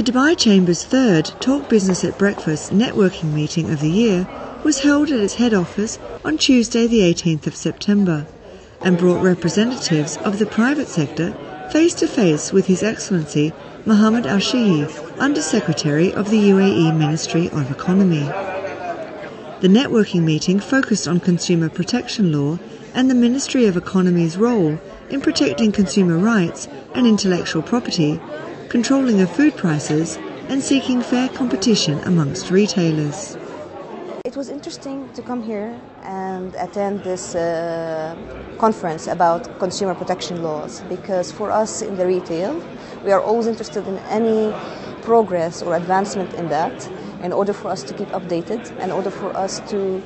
The Dubai Chamber's third Talk Business at Breakfast networking meeting of the year was held at its head office on Tuesday, the 18th of September, and brought representatives of the private sector face to face with His Excellency Mohammed Al Shihi, Under Secretary of the UAE Ministry of Economy. The networking meeting focused on consumer protection law and the Ministry of Economy's role in protecting consumer rights and intellectual property, controlling of food prices, and seeking fair competition amongst retailers. It was interesting to come here and attend this uh, conference about consumer protection laws because for us in the retail, we are always interested in any progress or advancement in that in order for us to keep updated, in order for us to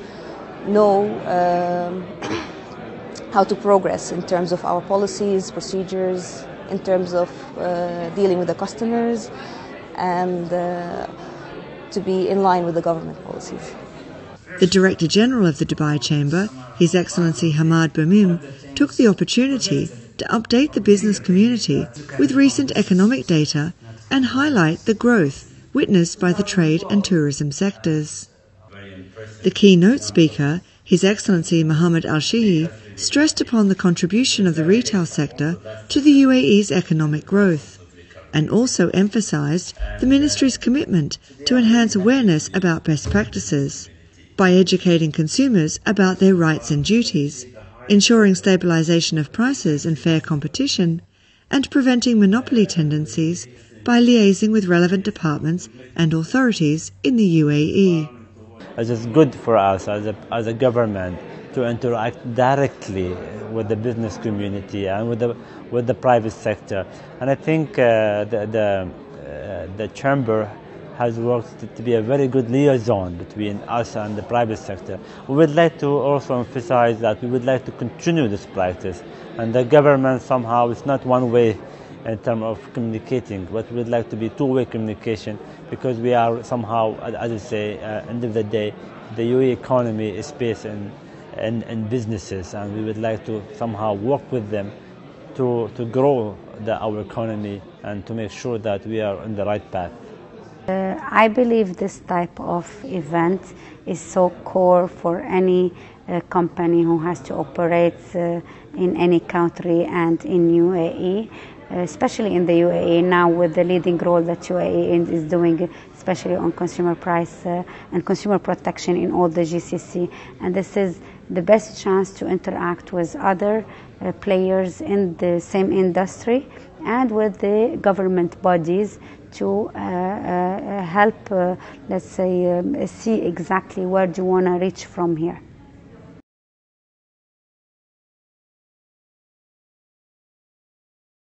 know um, how to progress in terms of our policies, procedures, in terms of uh, dealing with the customers, and uh, to be in line with the government policies. The Director General of the Dubai Chamber, His Excellency Hamad Buamim, took the opportunity to update the business community with recent economic data and highlight the growth witnessed by the trade and tourism sectors. The keynote speaker, His Excellency Mohammed Al Shihi, stressed upon the contribution of the retail sector to the UAE's economic growth and also emphasized the ministry's commitment to enhance awareness about best practices by educating consumers about their rights and duties, ensuring stabilization of prices and fair competition, and preventing monopoly tendencies by liaising with relevant departments and authorities in the UAE. It is good for us as a, as a government to interact directly with the business community and with the with the private sector. And I think uh, the the, uh, the chamber has worked to, be a very good liaison between us and the private sector. We would like to also emphasize that we would like to continue this practice, and the government somehow is not one way in terms of communicating, but we would like to be two-way communication because we are somehow, as I say, uh, end of the day, the UAE economy is based in and, and businesses, and we would like to somehow work with them to, to grow the, our economy and to make sure that we are on the right path. Uh, I believe this type of event is so core for any uh, company who has to operate uh, in any country and in UAE especially in the UAE now with the leading role that UAE is doing, especially on consumer price uh, and consumer protection in all the GCC. And this is the best chance to interact with other uh, players in the same industry and with the government bodies to uh, uh help, uh, let's say, um, see exactly where do you want to reach from here.